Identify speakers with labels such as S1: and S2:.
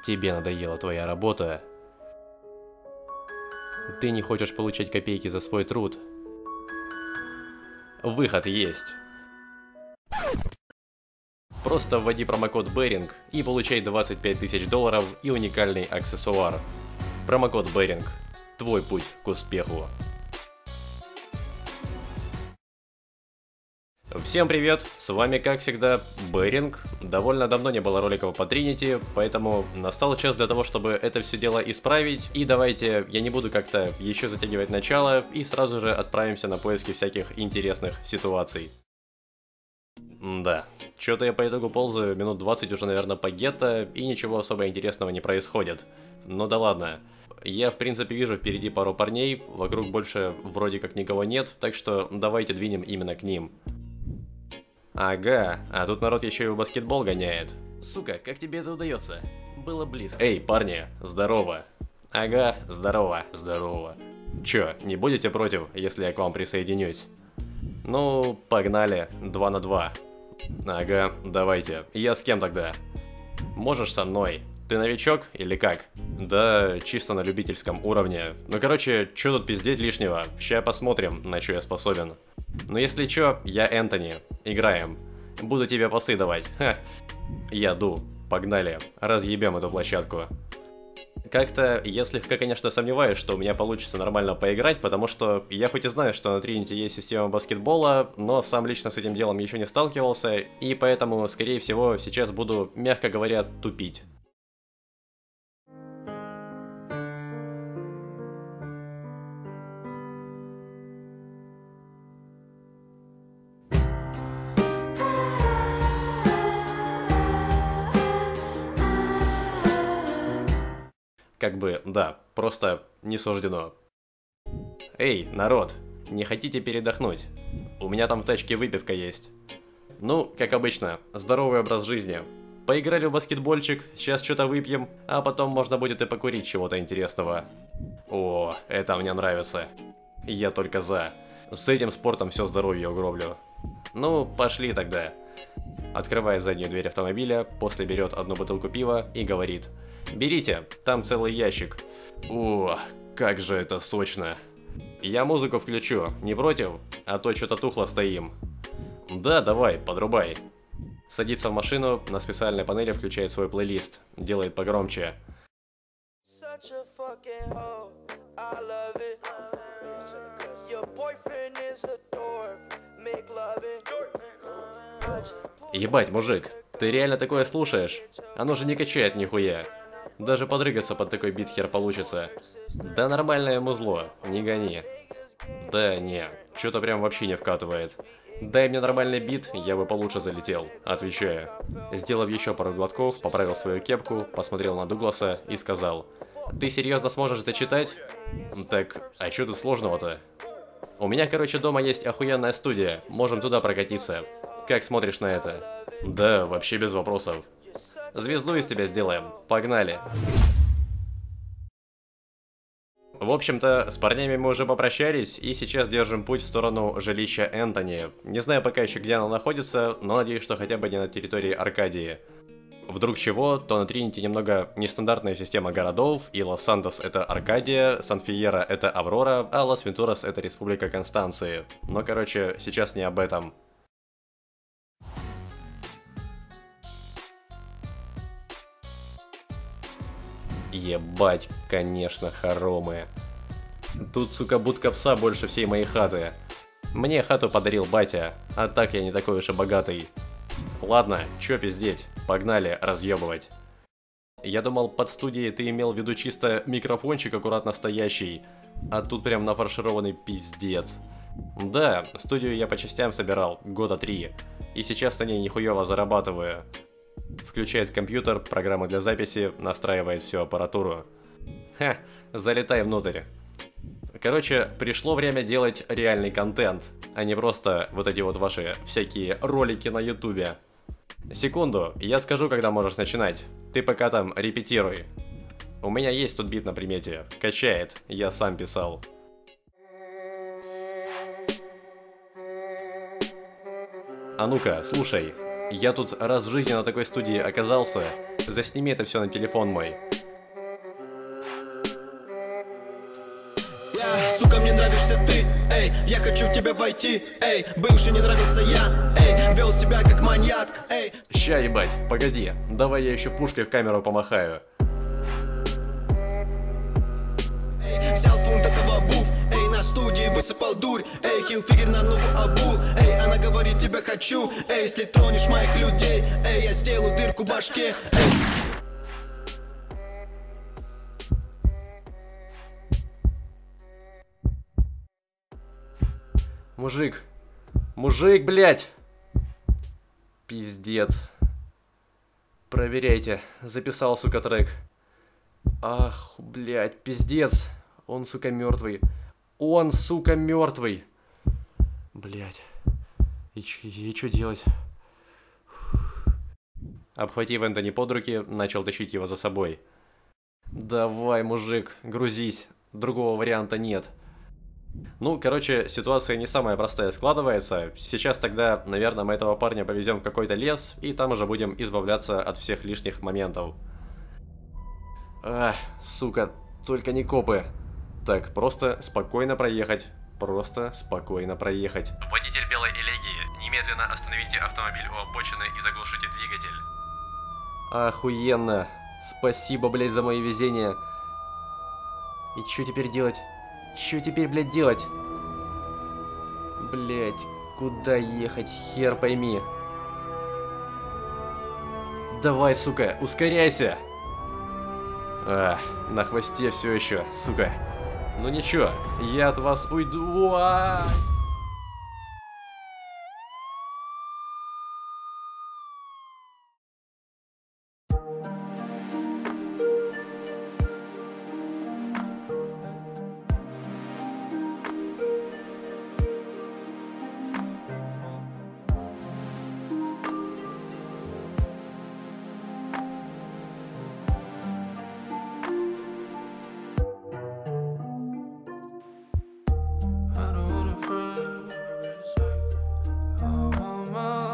S1: Тебе надоела твоя работа. Ты не хочешь получать копейки за свой труд. Выход есть. Просто вводи промокод BERING и получай 25 тысяч долларов и уникальный аксессуар. Промокод BERING. Твой путь к успеху. Всем привет, с вами как всегда Беринг. Довольно давно не было роликов по Тринити, поэтому настал час для того, чтобы это все дело исправить. И давайте, я не буду как-то еще затягивать начало, и сразу же отправимся на поиски всяких интересных ситуаций. Да, что-то я по итогу ползаю минут 20 уже, наверное, по гетто, и ничего особо интересного не происходит. Ну да ладно. Я, в принципе, вижу впереди пару парней, вокруг больше вроде как никого нет, так что давайте двинем именно к ним. Ага, а тут народ еще и в баскетбол гоняет. Сука, как тебе это удается? Было близко. Эй, парни, здорово. Ага, здорово, здорово. Чё, не будете против, если я к вам присоединюсь? Ну, погнали, 2 на 2. Ага, давайте. Я с кем тогда? Можешь со мной? Ты новичок или как? Да, чисто на любительском уровне. Ну короче, чё тут пиздеть лишнего? Ща посмотрим, на что я способен. Но если чё, я Энтони. Играем. Буду тебе пасы давать. Ха. Я ду. Погнали. Разъебем эту площадку. Как-то я слегка, конечно, сомневаюсь, что у меня получится нормально поиграть, потому что я хоть и знаю, что на Тринити есть система баскетбола, но сам лично с этим делом еще не сталкивался, и поэтому, скорее всего, сейчас буду, мягко говоря, тупить. Как бы, да, просто не суждено. Эй, народ, не хотите передохнуть? У меня там в тачке выпивка есть. Ну, как обычно, здоровый образ жизни. Поиграли в баскетбольчик, сейчас что-то выпьем, а потом можно будет и покурить чего-то интересного. О, это мне нравится. Я только за. С этим спортом все здоровье угроблю. Ну, пошли тогда. Открывает заднюю дверь автомобиля, после берет одну бутылку пива и говорит – Берите, там целый ящик. О, как же это сочно. Я музыку включу, не против? А то что-то тухло стоим. Да, давай, подрубай. Садится в машину, на специальной панели включает свой плейлист, делает погромче. Ебать, мужик, ты реально такое слушаешь? Оно же не качает нихуя. Даже подрыгаться под такой бит хер получится. Да нормальное музло, не гони. Да не, что-то прям вообще не вкатывает. Дай мне нормальный бит, я бы получше залетел, отвечаю. Сделав еще пару глотков, поправил свою кепку, посмотрел на Дугласа и сказал. Ты серьезно сможешь зачитать? Так, а что тут сложного-то? У меня, короче, дома есть охуенная студия, можем туда прокатиться. Как смотришь на это? Да, вообще без вопросов. Звезду из тебя сделаем. Погнали. В общем-то, с парнями мы уже попрощались, и сейчас держим путь в сторону жилища Энтони. Не знаю пока еще, где оно находится, но надеюсь, что хотя бы не на территории Аркадии. Вдруг чего, то на Тринити немного нестандартная система городов, и Лос-Сантос это Аркадия, Сан-Фиера это Аврора, а Лас-Вентурас это Республика Констанции. Но, короче, сейчас не об этом. Ебать, конечно, хоромы. Тут, сука, будка пса больше всей моей хаты. Мне хату подарил батя, а так я не такой уж и богатый. Ладно, чё пиздеть, погнали разъебывать. Я думал, под студией ты имел в виду чисто микрофончик аккуратно стоящий, а тут прям нафаршированный пиздец. Да, студию я по частям собирал, года три, и сейчас на ней нихуево зарабатываю. Включает компьютер, программа для записи, настраивает всю аппаратуру. Ха, залетай внутрь. Короче, пришло время делать реальный контент, а не просто вот эти вот ваши всякие ролики на ютубе. Секунду, я скажу, когда можешь начинать. Ты пока там репетируй. У меня есть тут бит на примете. Качает, я сам писал. А ну-ка, слушай, я тут раз в жизни на такой студии оказался, засними это все на телефон мой.
S2: Сука, мне нравишься ты, эй, я хочу в тебя войти, эй, бывший не нравился я, эй, вел себя как.
S1: Ща, ебать, погоди, давай я еще пушкой в камеру помахаю.
S2: Взял фунт этого буф, эй, на студии высыпал дурь, эй, хилфигер на новую обул, эй, она говорит, тебя хочу, эй, если тронешь моих людей, эй, я сделаю дырку в башке, эй.
S1: Мужик, мужик, блядь! Пиздец. Проверяйте, записал, сука, трек. Ах, блядь, пиздец. Он, сука, мертвый. Он, сука, мертвый. Блядь. И что делать? Обхватив Энтони под руки, начал тащить его за собой. Давай, мужик, грузись. Другого варианта нет. Ну, короче, ситуация не самая простая складывается. Сейчас тогда, наверное, мы этого парня повезем в какой-то лес, и там уже будем избавляться от всех лишних моментов. Ах, сука, только не копы. Так, просто спокойно проехать. Просто спокойно проехать. Водитель белой элегии, немедленно остановите автомобиль у обочины и заглушите двигатель. Охуенно. Спасибо, блядь, за мое везение. И что теперь делать? Что теперь, блядь, делать? Блядь, куда ехать, хер пойми. Давай, сука, ускоряйся. А, на хвосте все еще, сука. Ну ничего, я от вас уйду. А -а -а! my